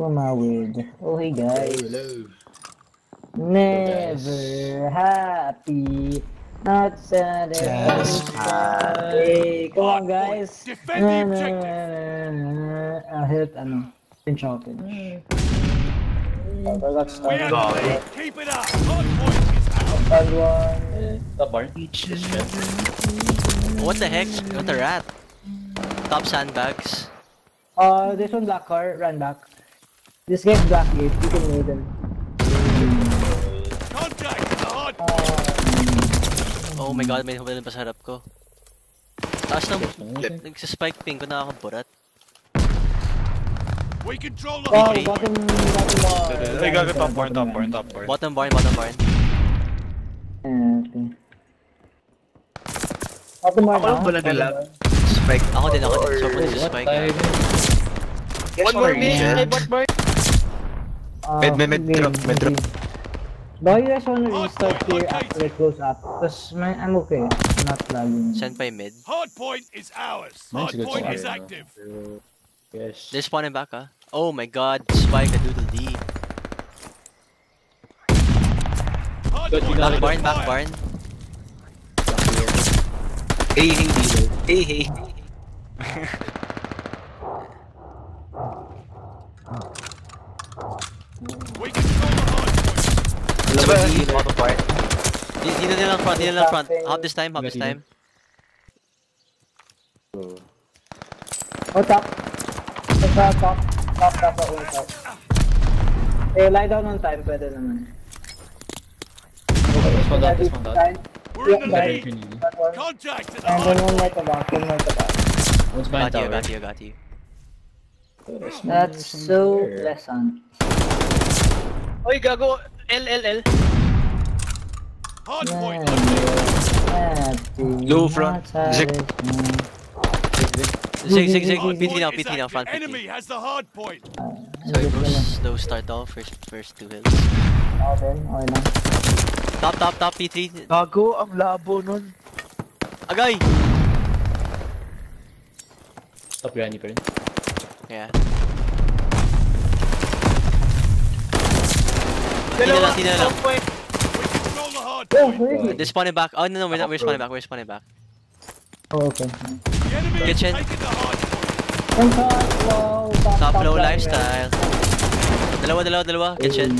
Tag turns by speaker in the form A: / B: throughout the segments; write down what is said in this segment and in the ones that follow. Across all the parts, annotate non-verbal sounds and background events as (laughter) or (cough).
A: Who am I with? Oh, hey guys.
B: Hello.
A: Never happy. Not sad.
B: Satisfied.
A: Come on guys.
C: Defend the
A: Na, na,
C: objective.
A: I'll hit, ano, pinch out pinch. Oh, I got
C: We
A: stunned.
C: have the lead. Keep it up. Hard point is out.
A: Stunned one.
D: Top barn.
E: What the heck? What a rat. Top sandbags.
A: Uh, this one black car, run back. This guy's black gate, you can made him.
C: Contact.
E: Oh my god, may humilan pa sa harap ko. Taas ng... Nagsa-spike ping ko na ako burat.
C: We control the
A: Oh, bottom, bottom wall.
B: Ay, gago top barn, top barn, top barn.
E: Bottom barn, bottom barn.
A: Okay. Bottom wall
B: Ako pala. Spike.
E: Ako din, ako din. Sobrang?
B: Yes,
D: One more
B: or
D: minute.
B: yeah.
D: Ay, what more?
A: Uh,
B: Med- med- med drop, med drop.
A: Baka you guys wanna restart here after it goes up? Because my, I'm okay. I'm not lagging.
E: Send pa yung mid.
C: Hard point is ours. Hard point is active.
D: Yes.
E: They're spawning back, ah. Oh my god, spike a doodle D. Back barn, back barn.
B: Hey, hey. Hey, hey. (laughs)
C: We control the hard point.
B: Dalawa si bottom barn.
E: Di- Dito nila lang front, dito nila lang front. Hop this time, hop this time.
A: Oh, top. Top, top, top. Top, top, top, oh, top. Eh, lie down on time, pwede naman.
D: This one out,
A: Ready,
D: this one out.
A: time.
C: We're in the
A: Yeah,
C: lead.
A: That one.
C: Contact at the
A: And
C: hard
A: then one
C: point.
A: more to back, one more to back.
D: One's behind
E: Got you,
D: tower.
E: got you, got you.
A: That's so pleasant.
B: Oy, gago. L, L, L.
C: Hard point.
A: Happy,
B: Low front. Zig.
E: Zig, zig, zig. PT now, PT now, front
C: Enemy has the hard point.
E: Bro, slow start daw. First, first two hills.
A: Oh, then, okay lang.
E: Top, top, top, P3.
B: Gago, ang labo nun.
E: Agay!
D: Top granny pa rin.
E: Yeah. Tina lang, tina lang.
C: We control the hard
A: Oh,
C: point.
E: They're spawning back. Oh, no, no, we're not. We're spawning back. We're spawning back.
A: Oh, okay.
C: The enemy has
E: Kitchen.
C: taken the hard point.
A: One top, low, top,
E: Top low
A: down,
E: lifestyle. Dalawa, dalawa, dalawa. Kitchen.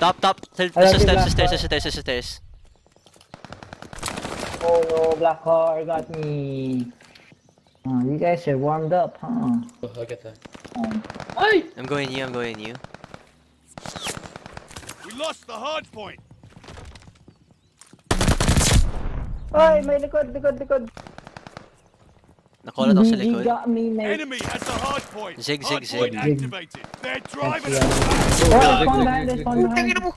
E: Top, top. Third,
A: I like
E: there's a stairs,
A: black
E: there's a stairs,
A: bar.
E: there's a stairs, there's a stairs.
A: Oh no, Black Car got me. Oh, you guys are warmed up, huh?
D: Oh, I'll get that.
A: Um,
D: Ay!
E: I'm going you, I'm going you.
C: We lost the hard point.
A: Ay, may likod, likod, likod.
E: Nakolot ako sa
A: BG
E: likod.
A: got me, mate.
C: Enemy has the hard point.
E: Zig,
C: hard
E: zig,
C: point
A: zig.
C: activated. They're driving
A: That's
C: us back.
A: Oh,
D: Zig,
A: spawn
D: zig,
A: behind,
D: zig,
A: spawn
D: zig.
A: behind.
B: mo.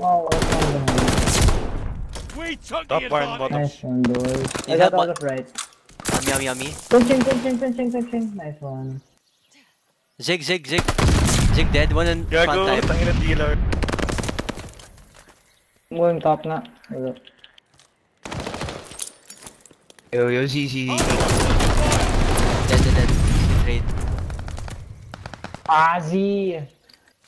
A: Oh, oh, spawn behind.
C: We took
B: Top
C: the
B: barn,
C: advantage.
B: bottom.
A: Nice one, boys. I
E: You
A: got
E: have
A: all
E: one-
A: of right.
E: Yummy, yummy, yummy.
A: Pinching, pinching, pinching, pinching. Nice one.
E: Zig, zig, zig. Zig dead. One in front
B: Gago,
E: time.
B: tangin ng dealer.
A: Going top na. Wala.
B: Yo, yo, si, si.
E: Dead, dead, dead. Great.
A: Ozzy!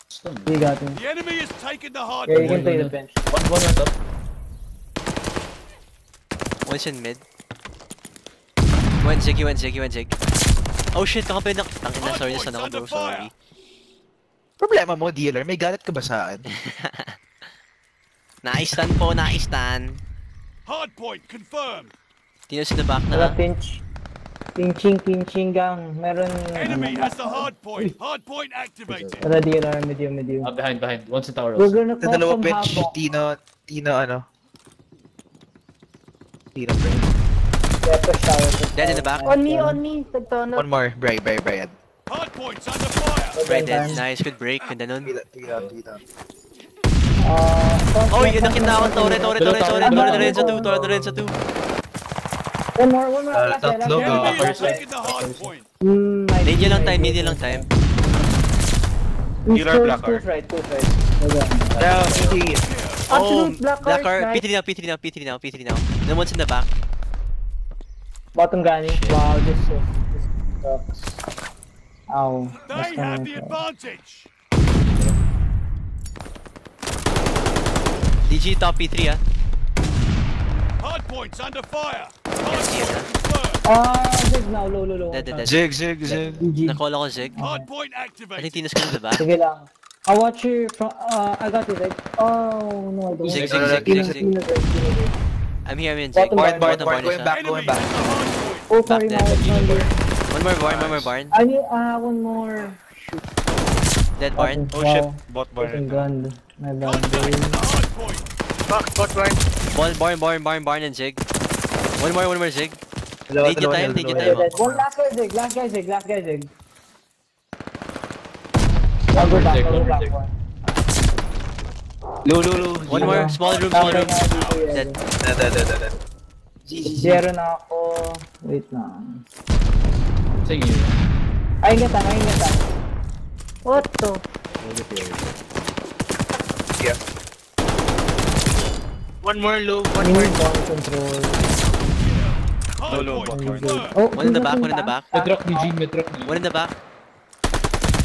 D: Stun.
A: You got me.
C: The enemy is taking the hard
A: Yeah, you can play the bench.
D: One, one on top.
E: One's in mid. One zig, you went zig, you went zig. Oh shit, kakapin na. Ang ina, sorry,
C: Hardpoint's
E: nasan ako bro,
C: under fire.
E: sorry.
B: Problema mo, dealer. May galit ka ba sa akin? (laughs)
E: Naistan po, naistan.
C: Hard point confirmed.
E: Tino the back na.
A: Wala pinch. Pinching, pinching gang. Meron...
C: Enemy
A: ano,
C: has the hard point. Hard point activated.
A: Wala DLR, medium, medium.
D: Ah, behind, behind. One's in tower
A: We're
D: also.
A: gonna
B: Ito
A: call havoc.
B: Tino, Tino ano. Tino, bro.
A: Yeah, push tower, push
E: Dead in the back.
A: On me, on me. Tagtana.
B: One more. Bray, Bray, Brian.
C: Hard point's under fire.
E: Right dead, nice, good break. Ganda nun.
B: Tino, Tino, Tino.
A: Uh, front
E: Oh,
A: left,
E: yun nakita ako. Tore, tore, tore, sorry. Tore na rin sa 2, tore na rin sa 2.
A: One more, one more.
B: Uh,
A: last guy, last
B: tatlo
A: guy,
B: ba?
C: Enemy
A: last
C: has
A: guy.
C: taken the hard point.
A: Mm, nice.
E: Need nyo lang
A: nice,
E: time, need
A: nice,
E: nyo lang
A: nice.
E: time.
A: Mm,
B: Healer,
A: two-
B: black
A: two's
B: art.
A: right, two's right. Okay.
B: Kaya, PT.
E: Oh,
A: Absolute black
E: black
A: card,
E: card.
A: nice.
E: P3 now, P3 now, P3 now, P3 now. No one's in the back.
A: Bottom gani. Wow, this is this sucks. Ow. Mas
C: They have the advantage.
E: DG top P3 ah.
C: Hard points under fire. Hard
E: yes,
C: point confirmed.
A: Ah, Zig now. Low, low, low.
E: Dead, dead, dead.
B: Zig, zig, zig.
E: Nakall ako Zig.
C: Hard point
E: I think
C: activated.
E: tinas ko na diba?
A: Sige lang. I'll watch you from, uh, I got you, Zig. Oh, no, I don't.
E: Zig,
B: zig, zig,
E: zig, zig. I'm here, I'm in Zig.
A: Bottom
B: barn, barn going back, going back.
A: Oh, sorry,
E: dead.
A: number.
E: One more barn, one more barn.
A: I need, uh, one more.
E: Dead barn.
B: Oh shit, bot
A: Fucking
B: barn.
A: gun. My
C: point.
B: Fuck, bot barn.
E: Barn, barn, barn, barn, barn and Zig. One more, one more Zig. Take your time, take your time.
A: One last guy, Zig. Last guy, Zig. Last guy, Zig. I'll go back.
D: Zig,
A: I'll go
D: one
A: back. One.
E: Low, low, low. One more, small room, small room.
A: Dead.
E: Dead.
B: Dead, dead, dead.
A: Zero na ako. Wait lang.
D: Sige.
A: Ay, ingatan, ay, ingatan. What the?
B: Yeah. One more low, one more.
A: ball control.
C: Hard
B: no,
C: point
B: bot
A: Oh,
E: One in the back, one in the back.
D: Mid rock ni G, mid rock ni
E: One in the back.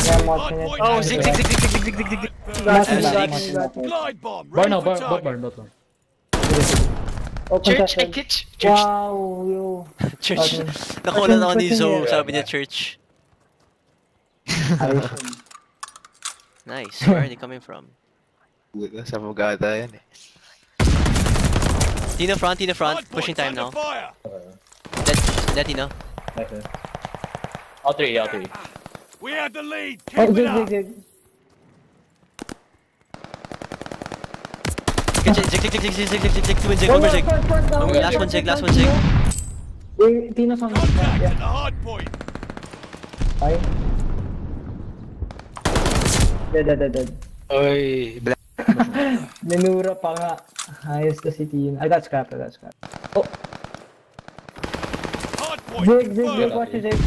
A: Yeah, I'm
C: Hard
A: watching it.
C: point
B: Oh, zig, zig, zig, zig, zig, zig, zig, zig, zig.
A: Last
E: I'm
A: one, last last.
C: Glide bomb. Ready
D: now,
C: for
D: bar, bot bar,
C: target.
D: bot bar.
A: Oh,
B: Church, ay, kitch. Church.
A: Wow, yo. (laughs)
E: Church.
A: Okay.
E: Nakuha na ako ni Zoe, sabi niya church. (laughs) Nice. Where are they coming from?
B: Sa Mugata yan eh.
E: Tino front, Tino front. Pushing time now. Dead, dead Tino.
D: Nice. All three, all three.
C: We have the lead.
A: Oh,
C: Keep it
A: Zig,
C: up.
A: Zig. Zig,
E: zig, zig, zig, zig, zig, zig, zig, zig, two and zig,
A: One
E: one more
A: more,
E: zig.
A: front, front, down.
E: One more, last one, Zig, last one, Zig.
A: Eh, Tino's on the
C: Contact at the hard point.
A: Ay. Dead, dead, dead, dead.
B: Oy, black. (laughs)
A: Minura pa nga. Ayos to si Tino. I got scrap, I got scrap. Oh,
C: Hard point
A: Zig, Zig, Zig, watch your Zig.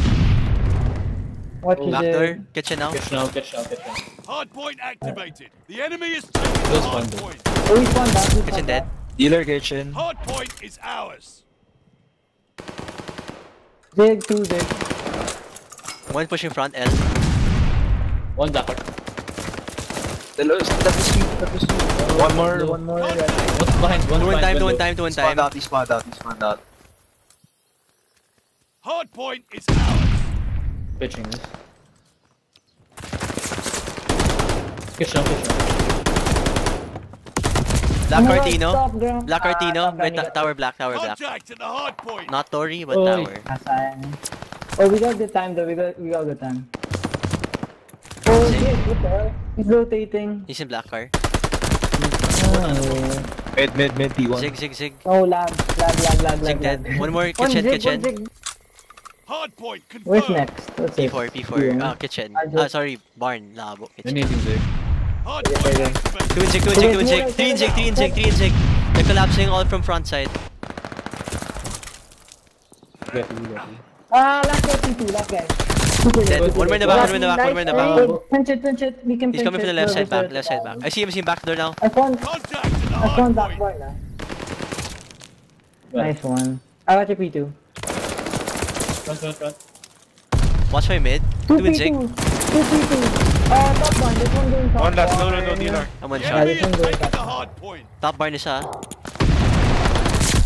A: Watch your
E: Back
A: Zig.
E: door, kitchen now.
D: Catch now, catch now, catch now.
C: Hard point activated. The enemy is taking the
D: Close
C: hard
D: one, though.
C: point.
A: Oh, he's one down, he's
E: Kitchen dead.
B: Dealer kitchen.
C: Hard point is ours.
A: Zig, two Zig.
E: One pushing front, L.
D: One backward.
B: Dalawa, tapos you, tapos you. One more,
D: No.
B: one more.
C: Contact.
D: One's behind, one's
E: Two one time, one time, two one
B: Spawned
E: time.
B: out, he spawned out, he spawned out.
C: Hard point is ours.
D: Pitching this. Catch now, catch now.
E: Black
A: Oh my
E: Cartino. Black Cartino.
A: stop,
E: Wait, tower black, tower black.
C: Contact the hard point.
E: Not Tori, but
D: Oy.
E: tower.
A: Asan? Oh, we got good time though. We got we got good time. Oh,
E: Zig.
A: shit, what the? He's rotating.
E: He's in black car.
A: Oh,
B: Mid, mid, mid, T1.
E: Zig, zig, zig.
A: oh lag, lag, lag, lag,
E: Zig
A: lag,
E: dead. One more,
A: One
E: kitchen,
A: Zig,
E: kitchen.
A: one Zig.
C: Hard point
A: Where's next? What's it?
E: P4, P4.
A: Yeah.
E: Ah, kitchen.
A: I
E: Ah, sorry, barn. Labo. Kitchen.
D: Anything Zig.
C: Hard
A: Okay,
C: point
A: okay.
C: activated.
E: Two in zig, two in zig, two in zig. Three in zig, three in zig, three in zig. They're collapsing all from front side.
D: Get you, get you.
A: Ah, last guy, T2, last guy.
E: Dead.
A: dead.
E: One more in the back, one more in the back, one more in the back.
A: Hey, Pinch it, pinch it. We can
E: He's coming from the left side back, left side back. I see him, I see him back door now.
A: I found,
C: Contact at the
A: I found that
C: point.
A: boy na. Nice one. I got your P2.
D: Front, front, front.
E: Watch my mid.
A: Two
E: Two in
A: P2.
E: zig.
A: Two P2. Uh, top one. This one going top
B: One last, no, no, no, dealer.
E: I'm one
C: The
E: shot.
C: enemy
A: this
C: is
A: one up.
C: hard point.
E: Top barn isa. ah.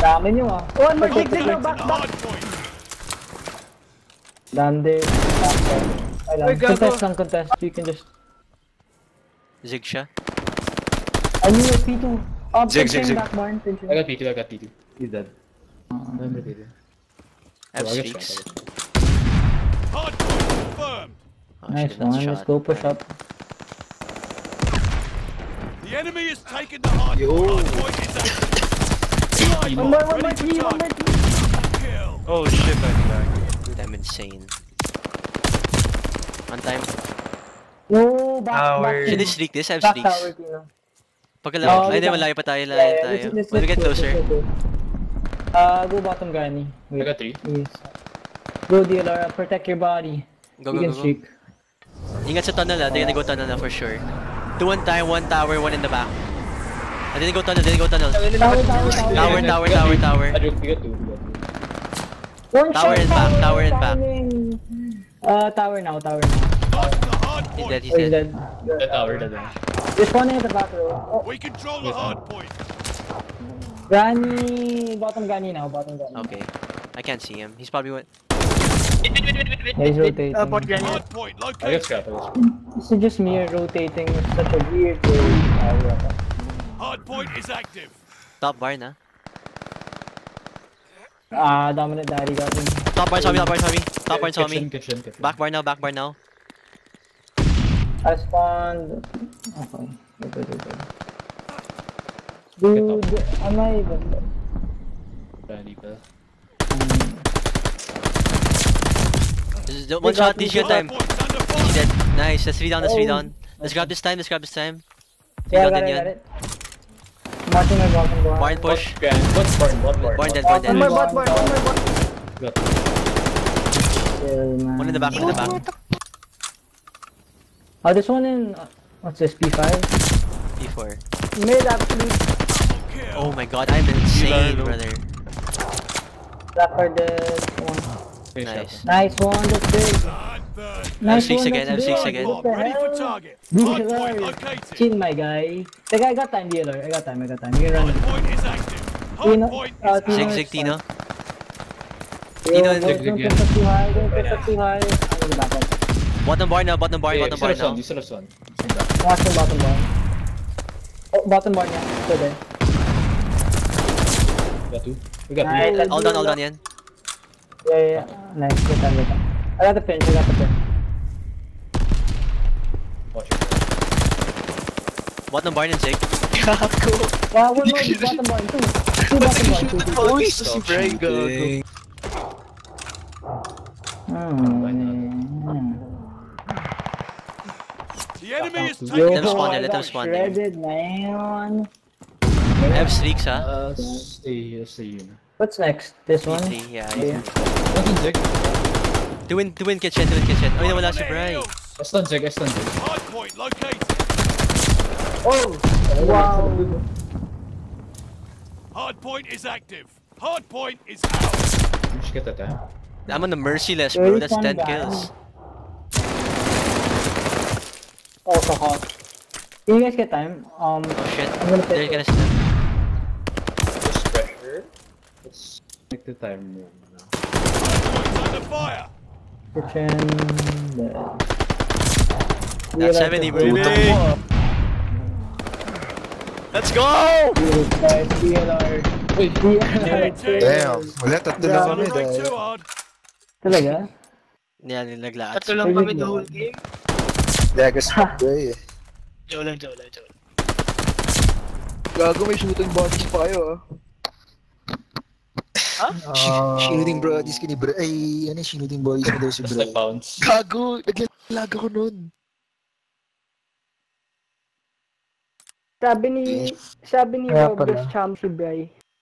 A: Dami nyo ah. One more Zig, Zig, no, back, back. Dande. Back there. Contest lang, contest. You can just...
E: Zig siya.
A: I knew it, P2. Uh,
B: Zig, zig, zig.
A: back, Barn.
D: I got P2, I got P2. He's dead.
E: I have
D: Oh, I
E: streaks.
C: Hardpoint confirmed.
E: Oh,
A: nice one. Let's go push up.
C: The enemy has taken the hard
B: Yo.
C: Is active.
A: one more, one more, three, one more.
B: Oh shit, I'm back.
E: Dude, I'm insane. One time.
A: Ah,
B: oh,
A: back,
E: back. This? Have streaks.
A: Back tower, Tino. Oh, yeah,
E: tayo.
A: Let's,
E: closer.
A: Uh, go bottom granny.
D: I got three.
A: Go, DLR. Protect your body.
E: Go,
A: you
E: go,
A: can
E: go, go.
A: streak.
E: Ingat sa tunnel ah, they're gonna go tunnel na for sure. Two one time, one tower, one in the back. I didn't go tunnel, didn't go tunnel.
A: Tower, tower, tower.
E: Tower, tower,
D: we got
E: tower, tower.
D: I got- we got two, we got two.
A: One
E: Tower and back, tower and back.
A: Uh, tower now, tower now.
C: Lost the hard
E: He's dead, he's
A: Oh, he's
E: dead.
A: dead.
D: The tower, the tower.
A: This one at the back row. Oh,
C: We control the hard point.
A: Granny, bottom Granny now, bottom Granny.
E: Okay. I can't see him. He's probably went.
A: Yeah, he's rotating.
F: Uh, bot granny.
C: Point
D: I got
C: located.
D: scrap, I got.
A: This is just me rotating in such a weird way.
C: Hard point is active.
E: Top bar na.
A: Ah, dominant daddy got him.
E: Top bar saw me, top bar saw me. Top bar saw
D: Kitchen,
E: me.
D: kitchen, kitchen.
E: Back bar now, back bar now.
A: I spawned. Okay. Good, good, good, good. Dude, am I even?
D: Granny pa.
E: This is the one shot, this is your time.
C: Hard point's under
E: He's dead. Nice, let's three down, let's three
A: Oh.
E: down. Let's grab this time, let's grab this time.
A: Yeah,
E: got
A: got
E: it
A: it,
E: yan.
A: got it. Marching my bottom.
E: Barn push.
D: What's barn, what barn?
E: Barn dead,
A: One
E: barn dead.
F: One more bot, one more bot.
D: Got
E: One in the back, one in the back.
A: Oh, this one in. What's this, P5?
E: Before.
F: Mid actually.
E: Oh my god, I'm insane,
D: learn.
E: brother.
A: Blackbird dead. One.
D: Finish
E: Nice.
D: up.
A: Nice one, that's big.
C: Third, third.
A: Nice
E: six
A: one,
E: again,
A: that's
E: M six
A: big.
E: again.
A: What the
C: Ready for target.
A: Good
C: Hard point
A: lord. my guy. Teka, I got time, dealer. I got time, I got time. You can run.
C: Hard point is active.
A: Tino,
C: point
A: uh, Tino
E: Zig,
A: is
E: zig,
A: fine.
E: Tino. Tino,
A: don't
D: zig, zig,
A: don't
D: yeah.
A: put us too high, don't put us too high. I'm gonna back up.
E: Bottom bar now, bottom bar,
D: Yeah,
E: bottom bar
D: still have
E: now.
D: sun, you still have sun.
A: Watch the bottom bar. Oh, bottom bar niya. Still there.
D: Got two. We got two.
E: All done, all done yan.
A: Yeah, yeah, yeah. Nice. Good time, good time. I got the pinch, I got the pinch.
D: Watch it. (laughs) (laughs)
E: Bottom bar and Zig.
B: Gago.
A: Wow, one more. Bottom bar. Two. Two bottom bar. Two, two, two.
B: Oh, gusto si Brian, gago.
A: Oh.
C: The enemy is taking
E: Let them
C: the
E: spawn there, let them spawn there.
A: Shredded, man.
E: I have streaks, ha?
D: Uh, stay, stay yun.
A: What's next? This one?
E: E3, yeah.
A: Yeah.
E: E3.
D: Nothing, Zig.
E: Do in, do in kitchen, do in kitchen. Oh, nawala si
C: On their
E: Bry.
C: heels.
D: I stun, Zig, I stun, Zig.
C: Hard point located.
A: Oh! Wow!
C: Hard point is active. Hard point is out.
D: We should get that time.
E: I'm on the merciless, bro. That's 10
A: Thirty-one
E: kills.
A: Oh, so hot. Can you guys get time? Um,
E: Oh shit.
A: I'm gonna
E: They're gonna stun.
D: Let's make the time move now.
C: Under fire.
A: kitchen.
E: That's 70, baby. Let's go!
B: Damn. Wala, tatlo lang kami dahil.
A: Talaga?
E: Yan, naglaat.
F: Tatlo lang kami the whole game.
B: Dagas na Bray eh.
F: Joke lang, joke lang, joke lang.
B: Gago, may shooting bodies pa kayo ah.
A: Ha? Huh?
B: Shooting ah. brodies ko ni bro. Ay, ano yung shooting brodies ko daw si
D: bro. nag-bounce.
B: Gago! Naglalag ako nun.
F: Sabi ni, eh. sabi ni
A: Kaya pala.
F: Robles Cham si Bray.